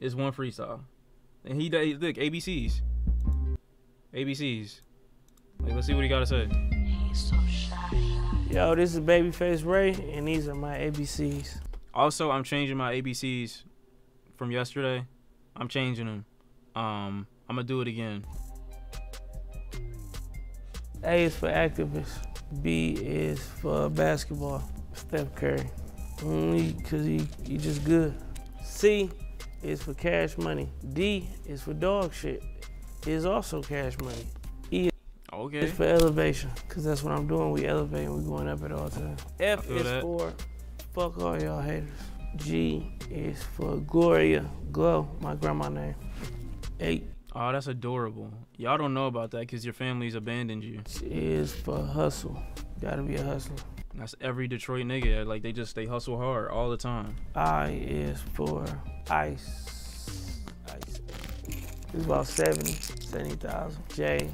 It's one freestyle, and he does look ABCs, ABCs. Like, let's see what he got to say. He's so shy. Yo, this is Babyface Ray, and these are my ABCs. Also, I'm changing my ABCs from yesterday. I'm changing them. Um, I'm gonna do it again. A is for activists. B is for basketball. Steph Curry. Mm, Cause he, he just good. C is for cash money. D is for dog shit. Is also cash money. E Okay. is for elevation. Cause that's what I'm doing. We elevating, we going up at all times. F is that. for fuck all y'all haters. G is for Gloria Glow, my grandma name. Eight Oh, that's adorable. Y'all don't know about that because your family's abandoned you. is for hustle. Gotta be a hustler. That's every Detroit nigga. Uh, like they just they hustle hard all the time. I is for ice. Ice. It's about 70, 70,000. J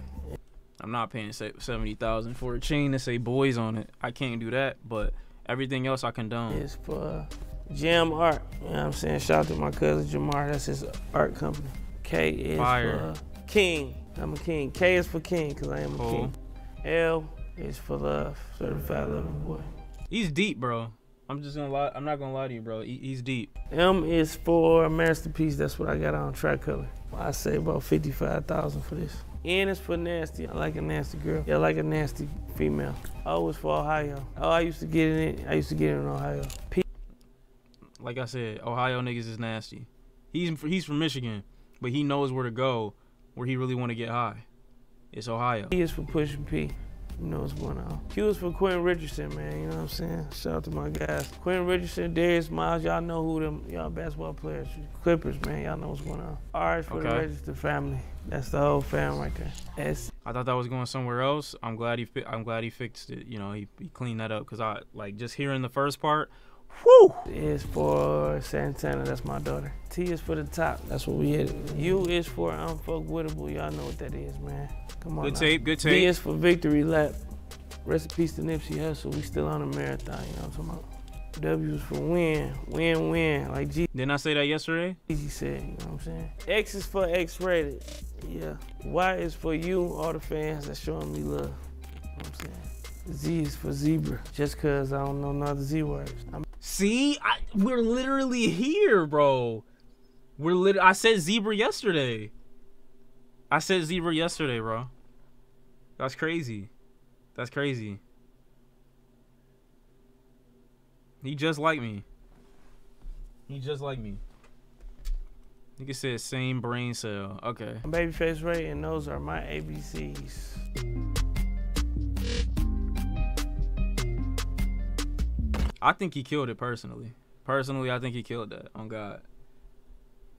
I'm not paying se- seventy thousand for a chain that say boys on it. I can't do that. But everything else I condone. is for Jam Art. You know what I'm saying? Shout out to my cousin Jamar. That's his art company. K is Fire. for King. I'm a king. K is for king because I am a Cool. king. L is for love. Certified lover boy. He's deep, bro. I'm just gonna lie. I'm not gonna lie to you, bro. He, he's deep. M is for masterpiece. That's what I got on track color. I say about fifty-five thousand for this. N is for nasty. I like a nasty girl. Yeah, I like a nasty female. O is for Ohio. Oh, I used to get in it. I used to get it in Ohio. P Like I said, Ohio niggas is nasty. He's he's from Michigan, but he knows where to go, where he really want to get high. It's Ohio. He is for pushing P. You know what's going on. Q is for Quentin Richardson, man. You know what I'm saying? Shout out to my guys. Quentin Richardson, Darius Miles. Y'all know who them y'all basketball players. Clippers, man. Y'all know what's going on. R is for the Okay. registered family. That's the whole fam right there. S I thought that was going somewhere else. I'm glad he I'm glad he fixed it. You know, he, he cleaned that up because I like just hearing the first part. Whew. is for Santana. That's my daughter. T is for the top. That's what we hit. U is for unfuckwittable. Y'all know what that is, man. Come on. Good now. tape. Good V tape. is for victory lap. Rest in peace to Nipsey Hussle. We still on a marathon. You know what I'm talking about? W is for win. Win, win. Like G Didn't I say that yesterday? Easy said, you know what I'm saying? X is for X rated. Yeah. Y is for you, all the fans that showing me love. You know what I'm saying? Z is for zebra. Just cause I don't know none of the Z words. I'm See, I, we're literally here, bro. We're lit. I said zebra yesterday. I said zebra yesterday, bro. That's crazy. That's crazy. He just like me. He just like me. You can say same brain cell. Okay. Babyface Ray, and those are my ABCs. I think he killed it personally. Personally, I think he killed that. On God.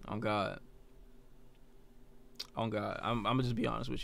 On God. On God. I'm, I'm gonna just be honest with you.